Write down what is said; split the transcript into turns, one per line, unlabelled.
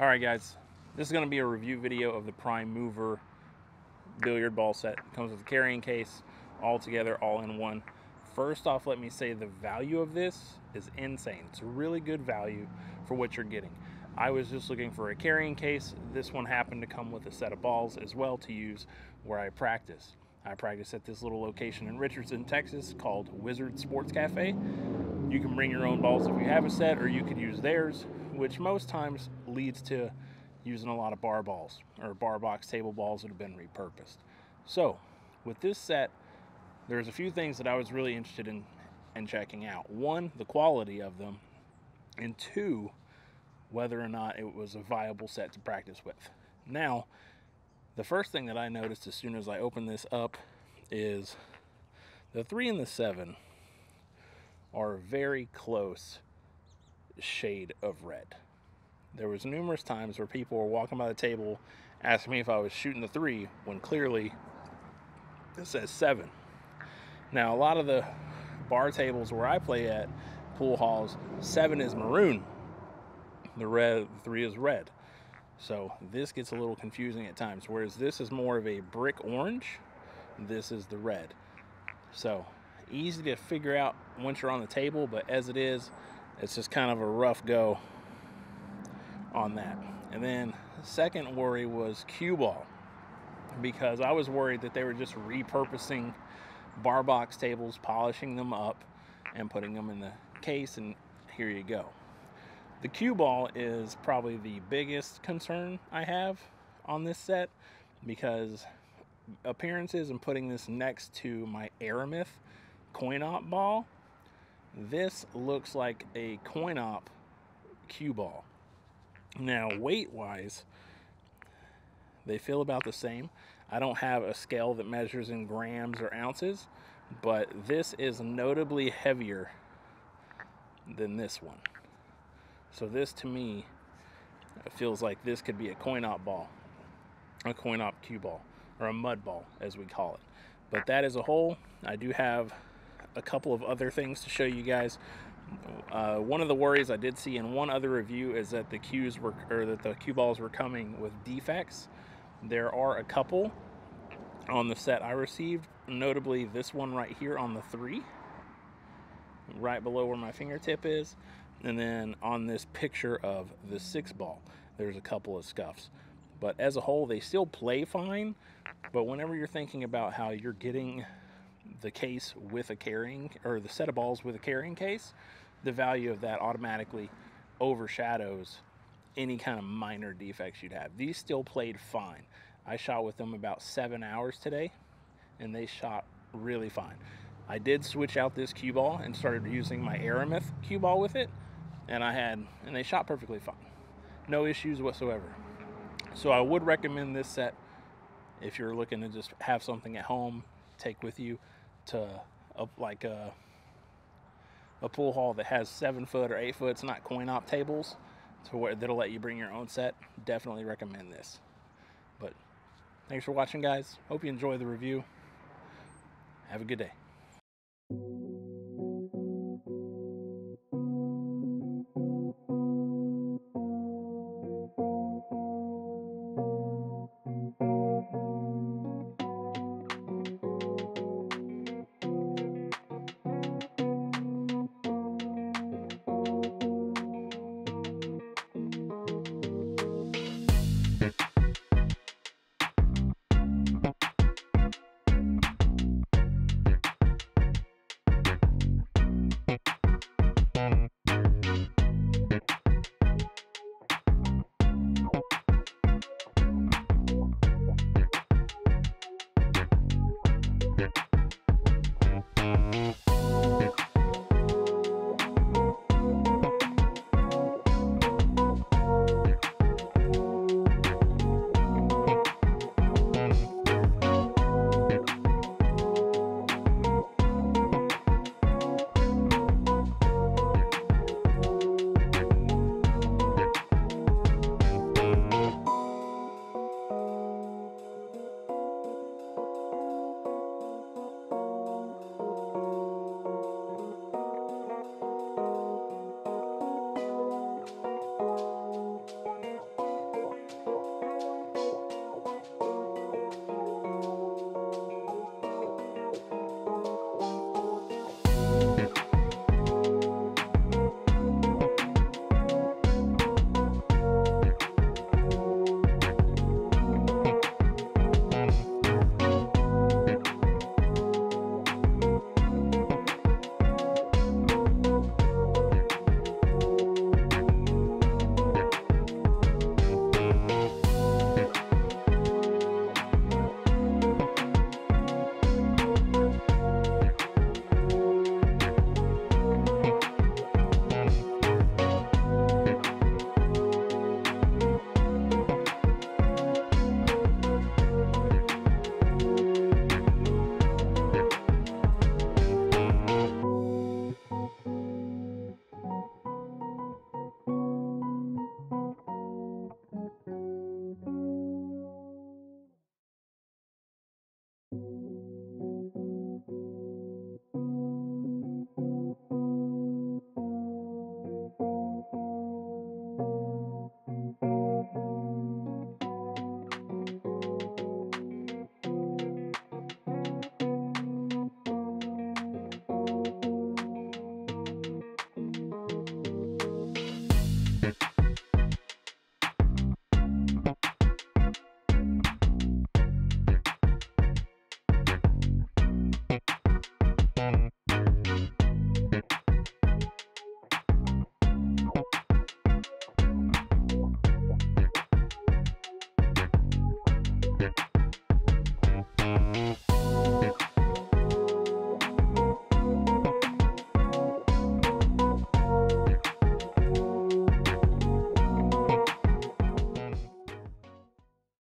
All right, guys, this is going to be a review video of the Prime Mover billiard ball set. It comes with a carrying case, all together, all in one. First off, let me say the value of this is insane. It's a really good value for what you're getting. I was just looking for a carrying case. This one happened to come with a set of balls as well to use where I practice. I practice at this little location in Richardson, Texas called Wizard Sports Cafe. You can bring your own balls if you have a set, or you could use theirs, which most times leads to using a lot of bar balls or bar box table balls that have been repurposed. So, with this set, there's a few things that I was really interested in, in checking out. One, the quality of them, and two, whether or not it was a viable set to practice with. Now, the first thing that I noticed as soon as I opened this up is the 3 and the 7 are very close shade of red. There was numerous times where people were walking by the table asking me if I was shooting the 3 when clearly it says 7. Now, a lot of the bar tables where I play at pool halls, 7 is maroon. The red 3 is red. So this gets a little confusing at times, whereas this is more of a brick orange, this is the red. So easy to figure out once you're on the table, but as it is, it's just kind of a rough go on that. And then second worry was cue ball because I was worried that they were just repurposing bar box tables, polishing them up and putting them in the case and here you go. The cue ball is probably the biggest concern I have on this set because appearances and putting this next to my Aramith coin op ball, this looks like a coin op cue ball. Now, weight wise, they feel about the same. I don't have a scale that measures in grams or ounces, but this is notably heavier than this one. So this to me feels like this could be a coin op ball, a coin op cue ball, or a mud ball as we call it. But that as a whole, I do have a couple of other things to show you guys. Uh, one of the worries I did see in one other review is that the cues were, or that the cue balls were coming with defects. There are a couple on the set I received, notably this one right here on the three, right below where my fingertip is. And then on this picture of the six ball, there's a couple of scuffs. But as a whole, they still play fine. But whenever you're thinking about how you're getting the case with a carrying, or the set of balls with a carrying case, the value of that automatically overshadows any kind of minor defects you'd have. These still played fine. I shot with them about seven hours today, and they shot really fine. I did switch out this cue ball and started using my Aramith cue ball with it, and I had, and they shot perfectly fine. No issues whatsoever. So I would recommend this set if you're looking to just have something at home, take with you to a, like a, a pool hall that has seven foot or eight foot, it's not coin op tables, to where that'll let you bring your own set. Definitely recommend this. But thanks for watching, guys. Hope you enjoy the review. Have a good day.